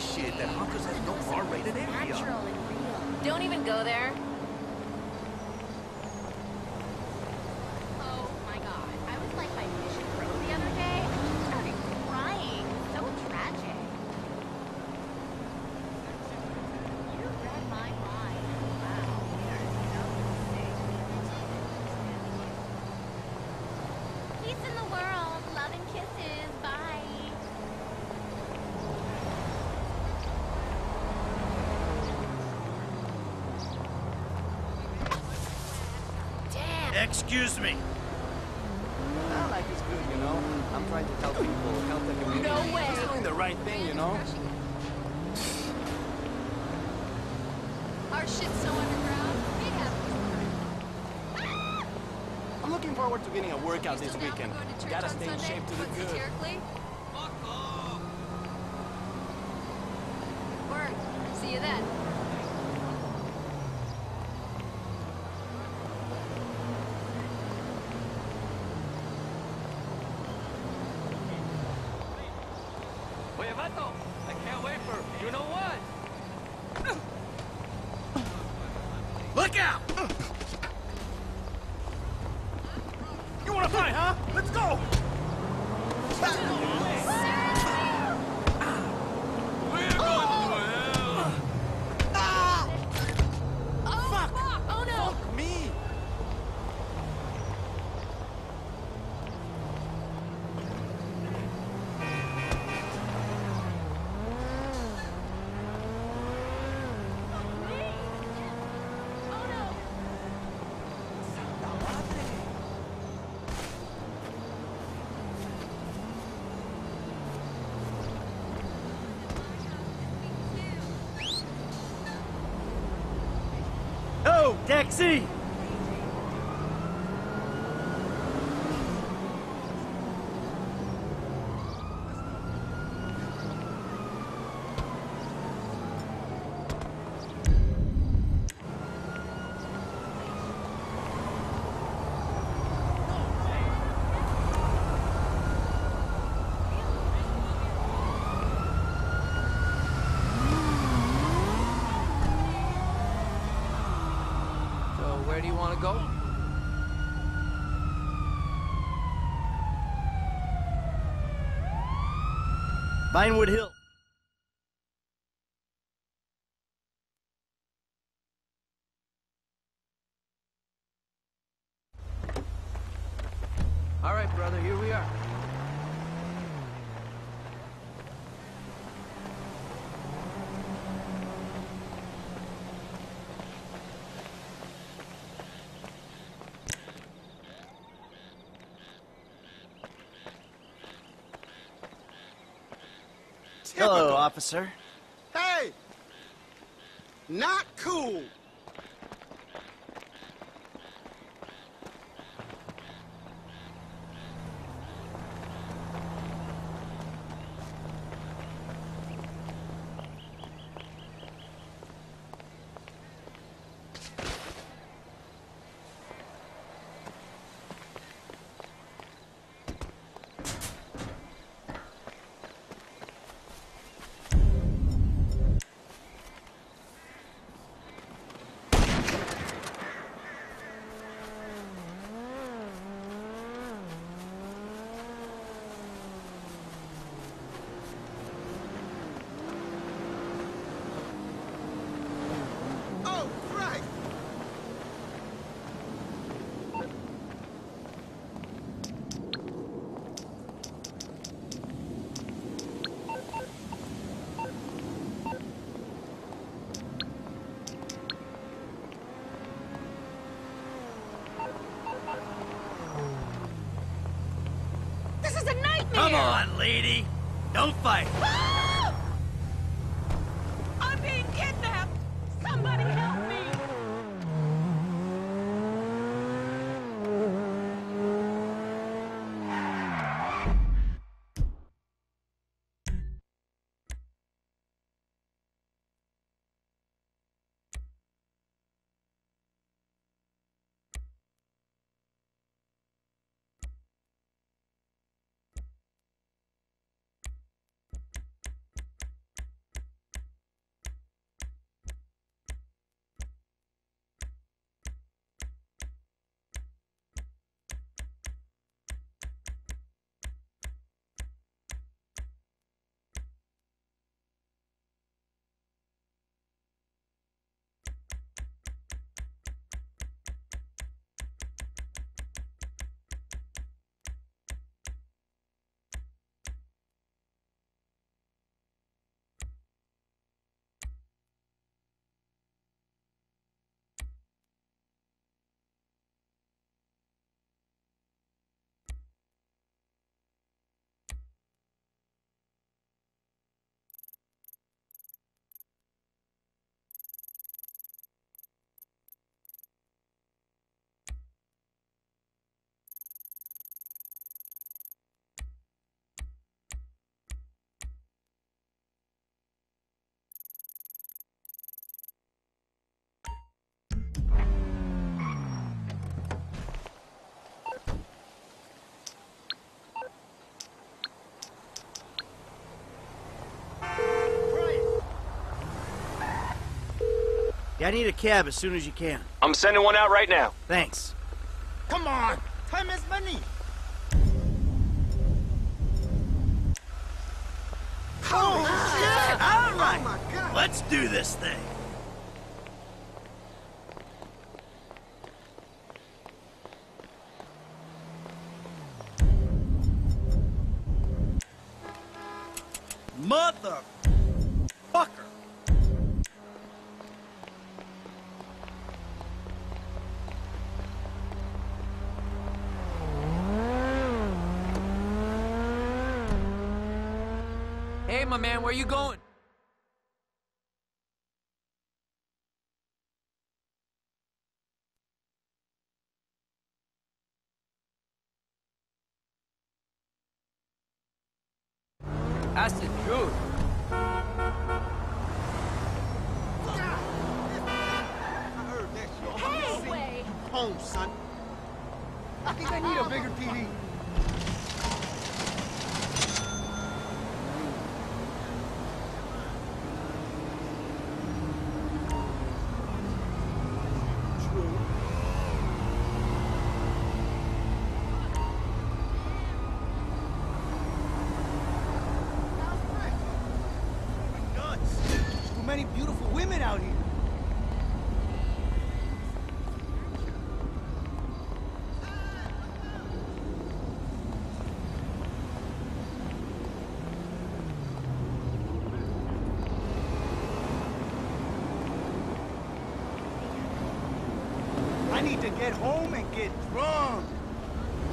shit that Hunkers has no R-rated area. Natural and real. Don't even go there. Oh my god. I was like by Mission Road the other day. I just started crying. So tragic. You read my mind. Wow. We are so sick. Peace in the world. Love and kisses. Bye. Damn. Excuse me. Ah, I like it's good, you know. I'm trying to help people, help the community. No way. Just doing the right thing, you know. Our shit's so underground. We have I'm looking forward to getting a workout this Still down for weekend. going Gotta stay in shape to look but good. Look out! You wanna fight, huh? Let's go! Taxi! So where do you want to go? Vinewood Hill. All right, brother, Hello, officer. Hey! Not cool! Oh, Christ! This is a nightmare. Come on, lady. Don't fight. Yeah, I need a cab as soon as you can. I'm sending one out right now. Thanks. Come on. Time is money. Oh, shit! All right. Oh, my God. Let's do this thing. Mother my man, where you going? That's the truth. I heard that shit. Hey. Home, son. I think I need a bigger TV. Need to get home and get drunk.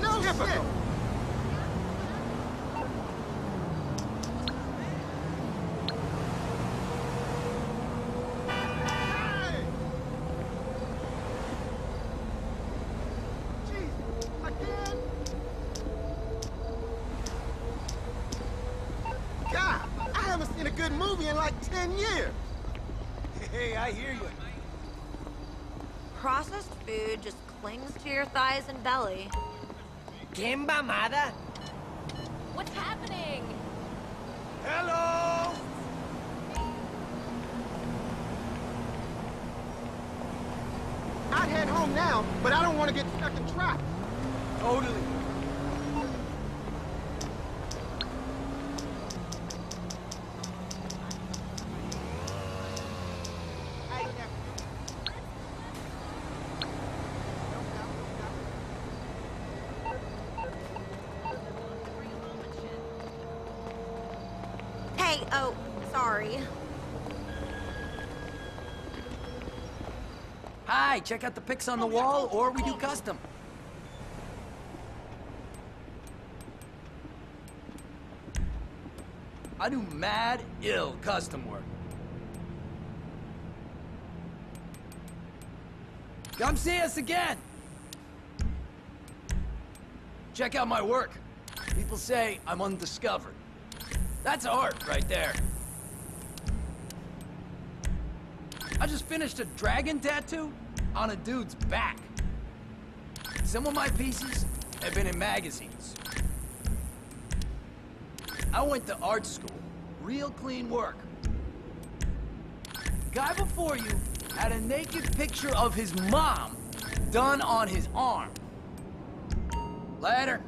No Typical. shit. Hey! God, I haven't seen a good movie in like 10 years. Hey, I hear you. Processed food just clings to your thighs and belly. Kimba Mada? What's happening? Hello! I'd head home now, but I don't want to get stuck in traffic. Totally. Oh, sorry. Hi, check out the pics on the wall, or we do custom. I do mad ill custom work. Come see us again. Check out my work. People say I'm undiscovered. That's art right there. I just finished a dragon tattoo on a dude's back. Some of my pieces have been in magazines. I went to art school. Real clean work. Guy before you had a naked picture of his mom done on his arm. Later.